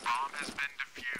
Bomb has been defused.